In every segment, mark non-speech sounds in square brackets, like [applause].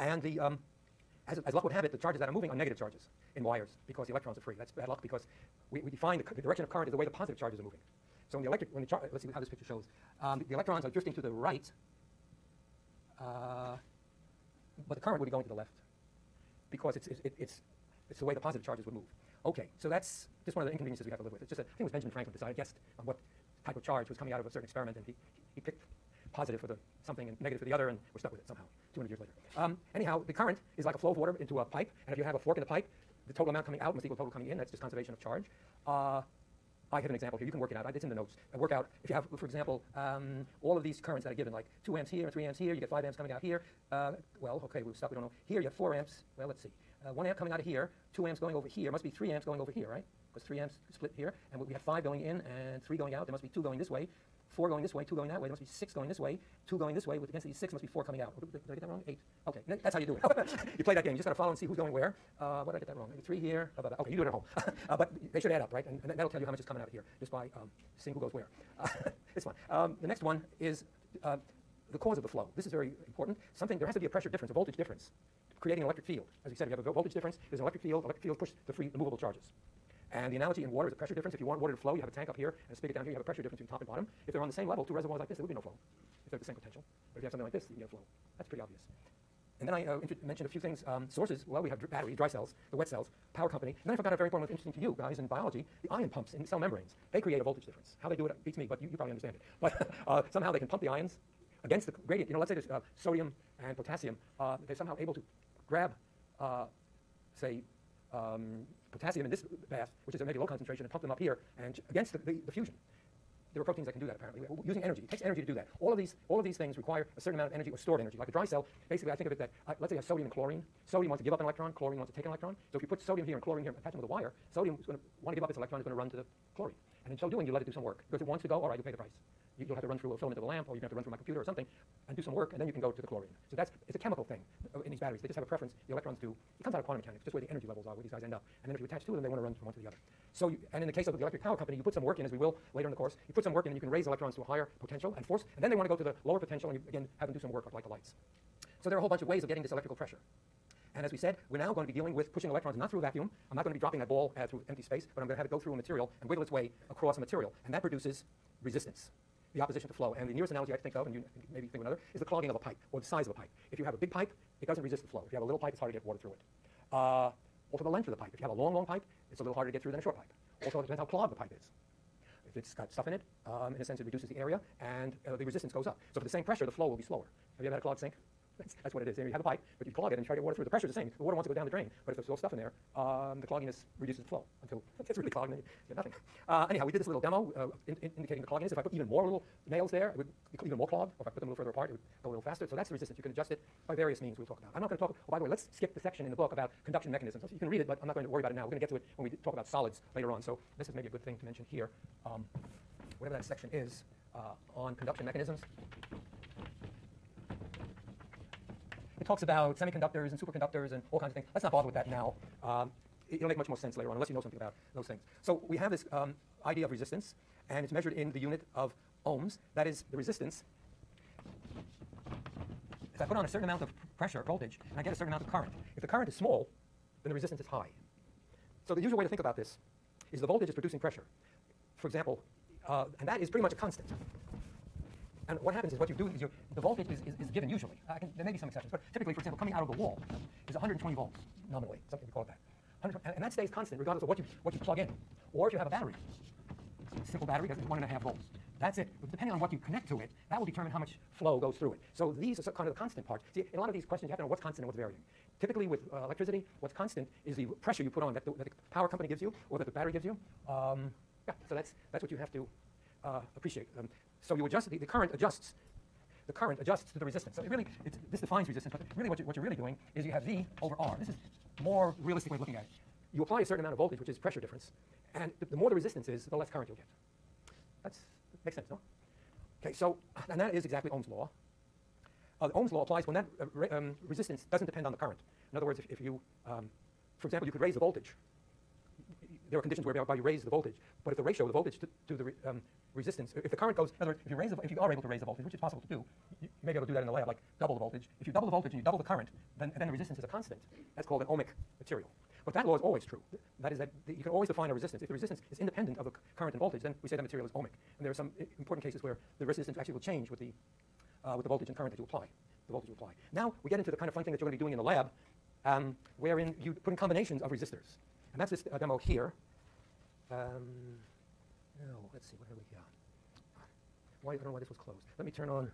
And the, um, as, as luck would have it, the charges that are moving are negative charges in wires because the electrons are free. That's bad luck because we, we define the, the direction of current as the way the positive charges are moving. So when the electric, when the let's see how this picture shows. Um, the electrons are drifting to the right, uh, but the current would be going to the left because it's, it's, it's, it's the way the positive charges would move. Okay, so that's just one of the inconveniences we have to live with. It's just, a, I think it was Benjamin Franklin decided, guessed on what type of charge was coming out of a certain experiment, and he, he picked positive for the something and negative for the other, and we're stuck with it somehow, 200 years later. Um, anyhow, the current is like a flow of water into a pipe, and if you have a fork in the pipe, the total amount coming out must equal total coming in. That's just conservation of charge. Uh, I have an example here. You can work it out. It's in the notes. I work out if you have, for example, um, all of these currents that are given, like 2 amps here and 3 amps here. You get 5 amps coming out here. Uh, well, okay, we'll stop. We don't know. Here you have 4 amps. Well, let's see. Uh, 1 amp coming out of here, 2 amps going over here. Must be 3 amps going over here, right? Because 3 amps split here. And we have 5 going in and 3 going out. There must be 2 going this way. Four going this way, two going that way. There must be six going this way, two going this way. With the density six, must be four coming out. Did, I get that wrong? Eight. Okay, that's how you do it. [laughs] you play that game. You just got to follow and see who's going where. Uh, what did I get that wrong? Maybe three here. blah, blah, blah. Okay, you do it at home. [laughs] uh, but they should add up, right? And, and that'll tell you how much is coming out of here just by um, seeing who goes where. Uh, [laughs] it's fine. Um, the next one is uh, the cause of the flow. This is very important. Something there has to be a pressure difference, a voltage difference, creating an electric field. As we said, you have a voltage difference, there's an electric field. Electric field pushes the free, the movable charges. And the analogy in water is a pressure difference. If you want water to flow, you have a tank up here and a spigot down here. You have a pressure difference between top and bottom. If they're on the same level, two reservoirs like this, there would be no flow. If they're the same potential. But if you have something like this, you get a flow. That's pretty obvious. And then I uh, mentioned a few things. Um, sources, well, we have dr- battery, dry cells, the wet cells, power company. And then I forgot a very important one interesting to you guys in biology, the ion pumps in cell membranes. They create a voltage difference. How they do it beats me, but you, you probably understand it. But [laughs] uh, somehow they can pump the ions against the gradient. You know, let's say there's uh, sodium and potassium. Uh, they're somehow able to grab, uh, say, um, potassium in this bath, which is at maybe low concentration, and pump them up here and against the, the, the fusion. There are proteins that can do that apparently, using energy. It takes energy to do that. All of these, all of these things require a certain amount of energy or stored energy. Like a dry cell, basically I think of it that, uh, let's say you have sodium and chlorine. Sodium wants to give up an electron, chlorine wants to take an electron. So if you put sodium here and chlorine here, and attach them with a wire, sodium is going to want to give up its electron, it's going to run to the chlorine. And in so doing, you let it do some work. Because it wants to go, all right, you pay the price. You, you'll have to run through a filament of a lamp, or you have to run through my computer or something, and do some work, and then you can go to the chlorine. So that's, it's a chemical thing uh, in these batteries. They just have a preference. The electrons do. It comes out of quantum mechanics, just where the energy levels are, where these guys end up. And then if you attach two of them, they want to run from one to the other. So, you, and in the case of the electric power company, you put some work in, as we will later in the course. You put some work in, and you can raise electrons to a higher potential and force, and then they want to go to the lower potential, and you again have them do some work, like the lights. So there are a whole bunch of ways of getting this electrical pressure. And as we said, we're now going to be dealing with pushing electrons not through a vacuum. I'm not going to be dropping that ball uh, through empty space, but I'm going to have it go through a material and wiggle its way across a material. And that produces resistance, the opposition to flow. And the nearest analogy I can think of, and you maybe think of another, is the clogging of a pipe, or the size of a pipe. If you have a big pipe, it doesn't resist the flow. If you have a little pipe, it's hard to get water through it. Uh, also the length of the pipe. If you have a long, long pipe, it's a little harder to get through than a short pipe. Also, it depends how clogged the pipe is. If it's got stuff in it, um, in a sense, it reduces the area, and uh, the resistance goes up. So for the same pressure, the flow will be slower. Have you ever had a clogged sink? That's, that's what it is. You have a pipe, but you clog it and try to get water through. The pressure is the same. The water wants to go down the drain, but if there's still stuff in there, um, the clogginess reduces the flow until [laughs] it gets really clogged and you nothing. Uh, anyhow, we did this little demo uh, in, in indicating the clogginess. If I put even more little nails there, it would even more clogged. Or if I put them a little further apart, it would go a little faster. So that's the resistance. You can adjust it by various means we'll talk about. I'm not going to talk, oh, by the way, let's skip the section in the book about conduction mechanisms. You can read it, but I'm not going to worry about it now. We're going to get to it when we talk about solids later on. So this is maybe a good thing to mention here. Um, whatever that section is uh, on conduction mechanisms. It talks about semiconductors and superconductors and all kinds of things. Let's not bother with that now. Um, it- it'll make much more sense later on, unless you know something about those things. So we have this um, idea of resistance, and it's measured in the unit of ohms. That is the resistance. If I put on a certain amount of pressure, voltage, and I get a certain amount of current, if the current is small, then the resistance is high. So the usual way to think about this is the voltage is producing pressure. For example, uh, and that is pretty much a constant. And what happens is what you do is the voltage is, is, is given usually. Uh, can, there may be some exceptions, but typically, for example, coming out of the wall is 120 volts nominally, something we call that. and, and that stays constant regardless of what you, what you plug in. Or if you have a battery, simple battery, that's one and a half volts. That's it. But depending on what you connect to it, that will determine how much flow goes through it. So these are kind of the constant parts. See, in a lot of these questions, you have to know what's constant and what's varying. Typically with uh, electricity, what's constant is the pressure you put on that the, that the power company gives you or that the battery gives you. Um, yeah, so that's, that's what you have to uh, appreciate. Um, so you adjust, the, the current adjusts the current adjusts to the resistance. So it really, this defines resistance, but really what, you, what you're really doing is you have V over R. This is more realistic way of looking at it. You apply a certain amount of voltage, which is pressure difference, and the, the more the resistance is, the less current you'll get. That's, makes sense, no? Okay, so, and that is exactly Ohm's law. Uh, Ohm's law applies when that uh, re- um, resistance doesn't depend on the current. In other words, if, if you, um, for example, you could raise the voltage. There are conditions whereby you raise the voltage, but if the ratio of the voltage to, to the re, um, resistance, if the current goes, in other words, if you raise, the, if you are able to raise the voltage, which is possible to do, you, you may be able to do that in the lab, like double the voltage. If you double the voltage and you double the current, then, then the resistance is a constant. That's called an ohmic material. But that law is always true. That is that you can always define a resistance. If the resistance is independent of the current and voltage, then we say that material is ohmic. And there are some important cases where the resistance actually will change with the, uh, with the voltage and current that you apply. The voltage you apply. Now we get into the kind of fun thing that you're going to be doing in the lab, um, wherein you put in combinations of resistors. And that's this uh, demo here. Um, no, let's see, what have we got? Why, I don't know why this was closed. Let me turn on.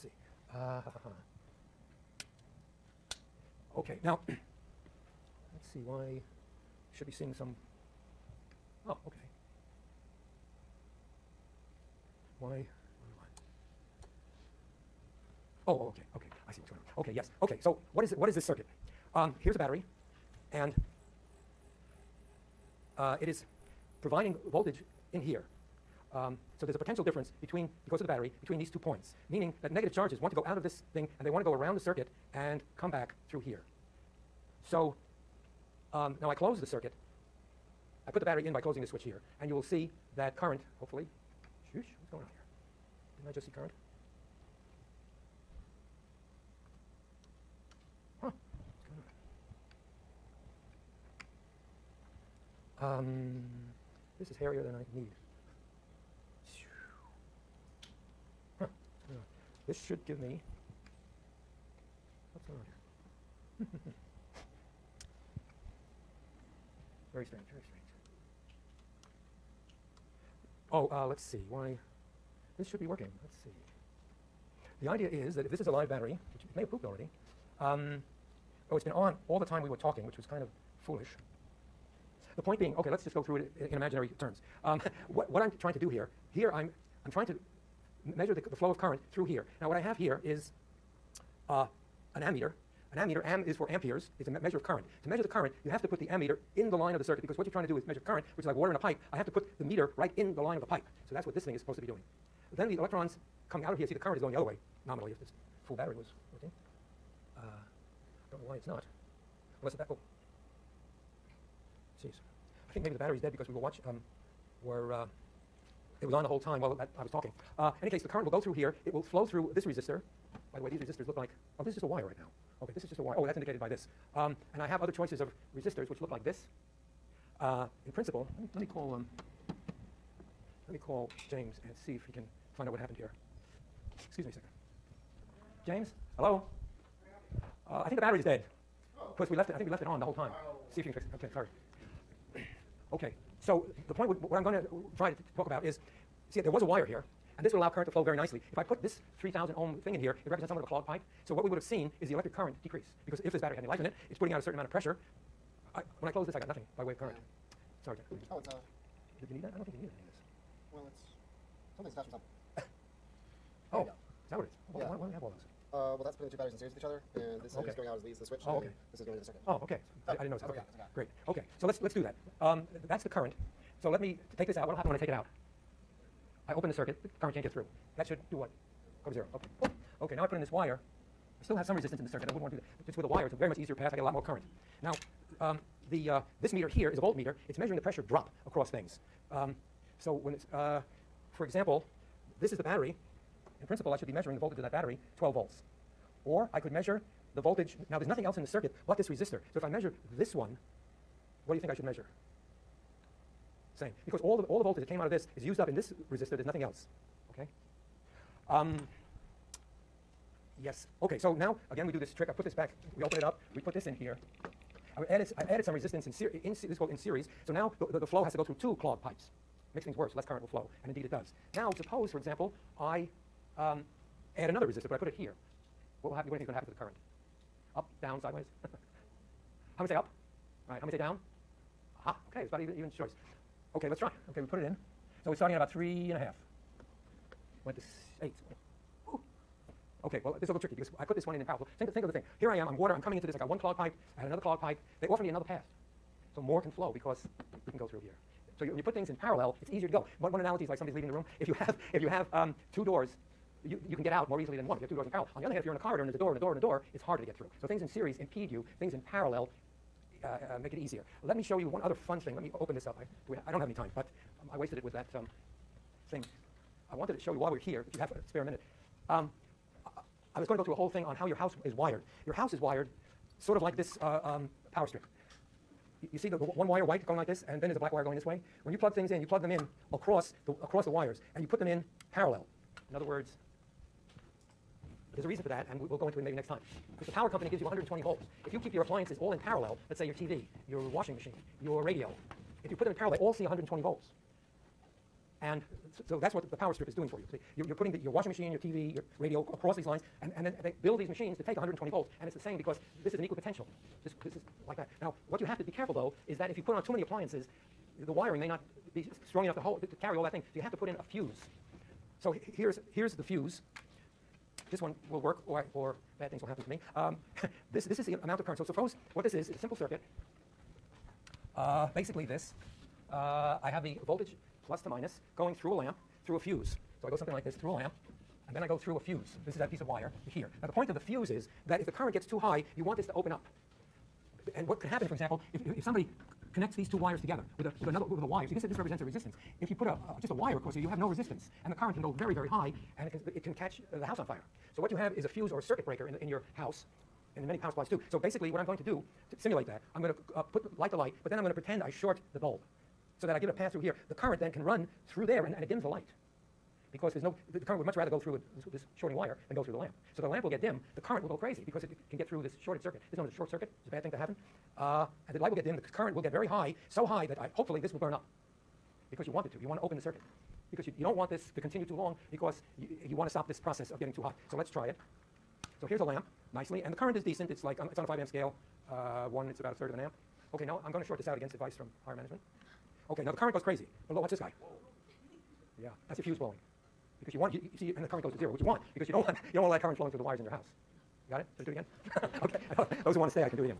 See. Uh, okay, now, [clears throat] let's see why. Should be seeing some. Oh, okay. Why? Oh, okay, okay. I see what's going on. Okay, yes. Okay, so what is it, what is this circuit? Um, here's a battery, and uh, it is providing voltage in here. Um, so there's a potential difference between, because of the battery, between these two points, meaning that negative charges want to go out of this thing and they want to go around the circuit and come back through here. So um, now I close the circuit. I put the battery in by closing the switch here, and you will see that current, hopefully, what's going on here? Didn't I just see current? Huh, what's going on? Um, this is hairier than I need. Huh? This should give me. What's on here? [laughs] very strange, very strange. Oh, uh, let's see. Why? This should be working. Let's see. The idea is that if this is a live battery, which it may have proved already, um, oh, it's been on all the time we were talking, which was kind of foolish. The point being, okay, let's just go through it in, in imaginary terms. Um, [laughs] what, what, I'm trying to do here, here I'm, I'm trying to measure the, the, flow of current through here. Now, what I have here is uh, an ammeter. An ammeter, am is for amperes, it's a me measure of current. To measure the current, you have to put the ammeter in the line of the circuit because what you're trying to do is measure current, which is like water in a pipe. I have to put the meter right in the line of the pipe. So that's what this thing is supposed to be doing. Then the electrons coming out of here, see the current is going the other way, nominally, if this full battery was working. Uh, I don't know why it's not. Unless that, oh. I think maybe the battery's dead because we were watching, um, were, uh, it was on the whole time while I was talking. Uh, in any case, the current will go through here. It will flow through this resistor. By the way, these resistors look like, oh, this is just a wire right now. Okay, this is just a wire. Oh, that's indicated by this. Um, and I have other choices of resistors which look like this. Uh, in principle, let me, let me call um, let me call James and see if he can find out what happened here. Excuse me a second. James, hello. Uh, I think the battery's dead. Because we left it. I think we left it on the whole time. See if you can fix it. Okay, sorry. Okay, so the point, what I'm going to try to talk about is, see, there was a wire here, and this would allow current to flow very nicely. If I put this 3,000 ohm thing in here, it represents somewhat of a clogged pipe. So what we would have seen is the electric current decrease. Because if this battery had any life in it, it's putting out a certain amount of pressure. I, when I close this, I got nothing by way of current. Sorry, Jack. Oh, it's a. Did you need that? I don't think you need any of this. Well, it's something's from something. [laughs] Oh, is that what it is? Why, Yeah. why, why do we have all those? Uh, well, that's putting two batteries in series with each other, and this Okay. is going out as leads the switch. Oh, okay. This is going to the circuit. Oh, okay. I, I didn't notice that. Okay, great. Okay, so let's, let's do that. Um, that's the current. So let me take this out. What will happen when I take it out? I open the circuit. The current can't get through. That should do what? Go to zero. Okay. Oh, Okay, now I put in this wire. I still have some resistance in the circuit. I wouldn't want to do that. Just with a wire, it's a very much easier path. I get a lot more current. Now, um, the, uh, this meter here is a voltmeter. It's measuring the pressure drop across things. Um, so when it's, uh, for example, this is the battery. In principle, I should be measuring the voltage of that battery, 12 volts. Or I could measure the voltage. Now, there's nothing else in the circuit but this resistor. So if I measure this one, what do you think I should measure? Same. Because all the, all the voltage that came out of this is used up in this resistor. There's nothing else. Okay? Um, yes. Okay, so now, again, we do this trick. I put this back. We open it up. We put this in here. I added, I added some resistance in, ser- in, this in series. So now the, the, the flow has to go through two clogged pipes. Makes things worse. Less current will flow. And indeed it does. Now, suppose, for example, I um, add another resistor, but I put it here. What will happen? What do you think is going to happen to the current? Up, down, sideways? [laughs] How many say up? All right, how many say down? Aha, okay, it's about even, even choice. Okay, let's try. Okay, we put it in. So we're starting at about three and a half. Went to eight. Okay, well, this is a little tricky because I put this one in parallel. Think, think of the thing. Here I am, I'm water, I'm coming into this. I got one clogged pipe, I had another clogged pipe. They offer me another path. So more can flow because we can go through here. So you, when you put things in parallel, it's easier to go. One, one analogy is like somebody's leaving the room. If you have, if you have um, two doors you, you can get out more easily than one. If you have two doors in parallel. On the other hand, if you're in a corridor and there's a door and a door and a door, it's harder to get through. So things in series impede you. Things in parallel uh, uh, make it easier. Let me show you one other fun thing. Let me open this up. I, I don't have any time, but um, I wasted it with that um, thing. I wanted to show you while we're here, if you have a spare minute. Um, I- was going to go through a whole thing on how your house is wired. Your house is wired sort of like this uh, um, power strip. You- see the one wire white going like this, and then there's a black wire going this way? When you plug things in, you plug them in across the, across the wires, and you put them in parallel. In other words, there's a reason for that, and we- we'll go into it maybe next time. Because the power company gives you 120 volts. If you keep your appliances all in parallel, let's say your TV, your washing machine, your radio, if you put them in parallel, they all see 120 volts. And so that's what the power strip is doing for you. You're, putting your washing machine, your TV, your radio across these lines, and, and then they build these machines to take 120 volts. And it's the same because this is an equal potential. This, this is like that. Now, what you have to be careful though is that if you put on too many appliances, the wiring may not be strong enough to, hold, to carry all that thing. So you have to put in a fuse. So here's, here's the fuse. This one will work, or, or bad things will happen to me. Um, [laughs] this, this is the amount of current. So suppose what this is, is a simple circuit. Uh, basically this. Uh, I have the voltage plus to minus going through a lamp, through a fuse. So I go something like this, through a lamp, and then I go through a fuse. This is that piece of wire here. Now the point of the fuse is that if the current gets too high, you want this to open up. And what could happen, for example, if, if somebody connects these two wires together with, a, with another with a wire, so this, this represents a resistance. If you put a, uh, just a wire across it, you have no resistance, and the current can go very, very high, and it can, it can catch the house on fire. So what you have is a fuse or a circuit breaker in, in your house, and many power supplies too. So basically, what I'm going to do to simulate that, I'm going to uh, put light the light, but then I'm going to pretend I short the bulb, so that I give a pass through here. The current then can run through there, and, and it dims the light because there's no, the current would much rather go through this, this shorting wire than go through the lamp. So the lamp will get dim, the current will go crazy because it can get through this shorted circuit. This is known as a short circuit. It's a bad thing to happen. Uh, and the light will get dim, the current will get very high, so high that I, hopefully this will burn up because you want it to. You want to open the circuit because you, you don't want this to continue too long because you, you want to stop this process of getting too hot. So let's try it. So here's a lamp, nicely, and the current is decent. It's like, um, it's on a 5 amp scale. Uh, one, it's about a third of an amp. Okay, now I'm going to short this out against advice from higher management. Okay, now the current goes crazy. But watch this guy. Yeah, that's a fuse blowing. Because you want, you, you see, and the current goes to zero, which you want, because you don't want, you don't want to current flowing through the wires in your house. Got it? Should I do it again? [laughs] okay. [laughs] Those who want to stay, I can do it again.